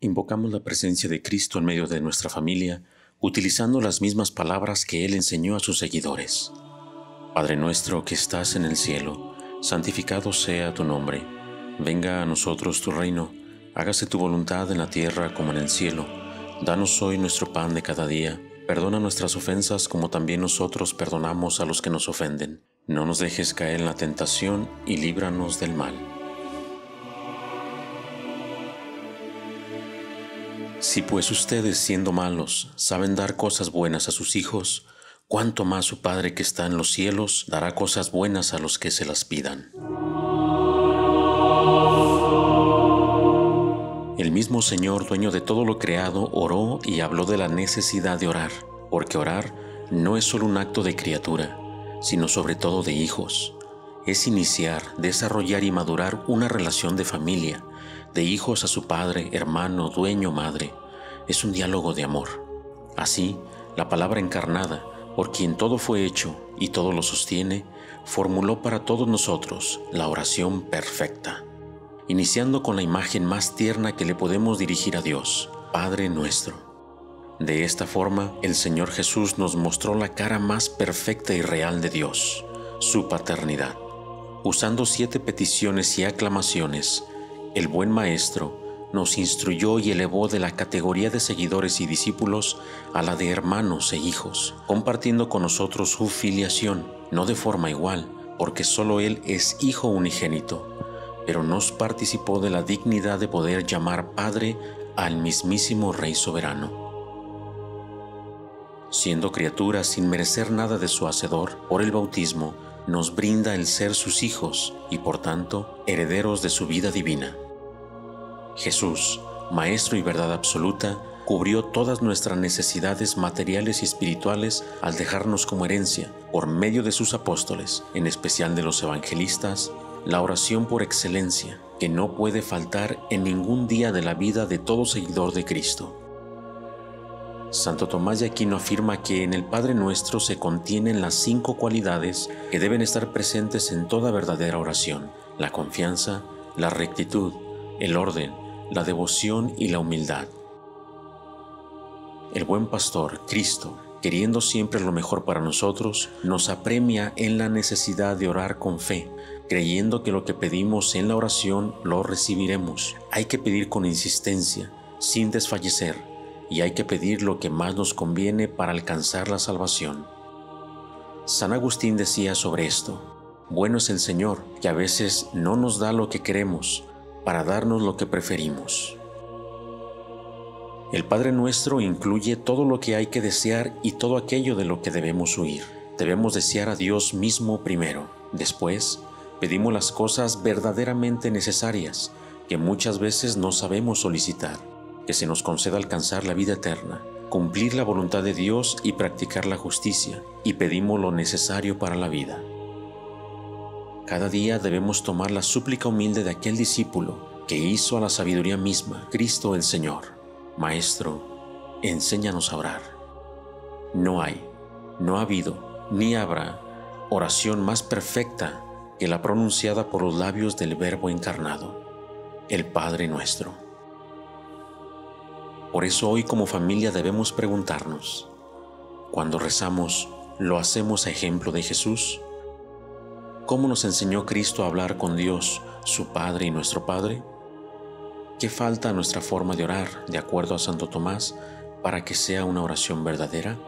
Invocamos la presencia de Cristo en medio de nuestra familia, utilizando las mismas palabras que Él enseñó a sus seguidores. Padre nuestro que estás en el cielo, santificado sea tu nombre. Venga a nosotros tu reino, hágase tu voluntad en la tierra como en el cielo. Danos hoy nuestro pan de cada día. Perdona nuestras ofensas como también nosotros perdonamos a los que nos ofenden. No nos dejes caer en la tentación y líbranos del mal. Si pues ustedes, siendo malos, saben dar cosas buenas a sus hijos, cuánto más su Padre que está en los cielos dará cosas buenas a los que se las pidan. El mismo Señor, dueño de todo lo creado, oró y habló de la necesidad de orar, porque orar no es solo un acto de criatura, sino sobre todo de hijos. Es iniciar, desarrollar y madurar una relación de familia, de hijos a su padre, hermano, dueño, madre. Es un diálogo de amor. Así, la palabra encarnada, por quien todo fue hecho y todo lo sostiene, formuló para todos nosotros la oración perfecta, iniciando con la imagen más tierna que le podemos dirigir a Dios, Padre nuestro. De esta forma, el Señor Jesús nos mostró la cara más perfecta y real de Dios, su paternidad. Usando siete peticiones y aclamaciones, el buen Maestro nos instruyó y elevó de la categoría de seguidores y discípulos a la de hermanos e hijos, compartiendo con nosotros su filiación, no de forma igual, porque solo Él es Hijo unigénito, pero nos participó de la dignidad de poder llamar Padre al mismísimo Rey soberano. Siendo criaturas sin merecer nada de su Hacedor, por el bautismo, nos brinda el ser sus hijos y por tanto herederos de su vida divina. Jesús, Maestro y verdad absoluta, cubrió todas nuestras necesidades materiales y espirituales al dejarnos como herencia, por medio de sus apóstoles, en especial de los evangelistas, la oración por excelencia, que no puede faltar en ningún día de la vida de todo seguidor de Cristo. Santo Tomás de Aquino afirma que en el Padre Nuestro se contienen las cinco cualidades que deben estar presentes en toda verdadera oración, la confianza, la rectitud, el orden, la devoción y la humildad. El buen pastor, Cristo, queriendo siempre lo mejor para nosotros, nos apremia en la necesidad de orar con fe, creyendo que lo que pedimos en la oración lo recibiremos. Hay que pedir con insistencia, sin desfallecer, y hay que pedir lo que más nos conviene para alcanzar la salvación. San Agustín decía sobre esto, bueno es el Señor, que a veces no nos da lo que queremos, para darnos lo que preferimos. El Padre Nuestro incluye todo lo que hay que desear y todo aquello de lo que debemos huir. Debemos desear a Dios mismo primero. Después, pedimos las cosas verdaderamente necesarias que muchas veces no sabemos solicitar. Que se nos conceda alcanzar la vida eterna, cumplir la voluntad de Dios y practicar la justicia. Y pedimos lo necesario para la vida. Cada día debemos tomar la súplica humilde de aquel discípulo que hizo a la sabiduría misma, Cristo el Señor. Maestro, enséñanos a orar. No hay, no ha habido, ni habrá oración más perfecta que la pronunciada por los labios del Verbo encarnado, el Padre nuestro. Por eso hoy como familia debemos preguntarnos, cuando rezamos, ¿lo hacemos a ejemplo de Jesús? ¿Cómo nos enseñó Cristo a hablar con Dios, su Padre y nuestro Padre? ¿Qué falta a nuestra forma de orar, de acuerdo a Santo Tomás, para que sea una oración verdadera?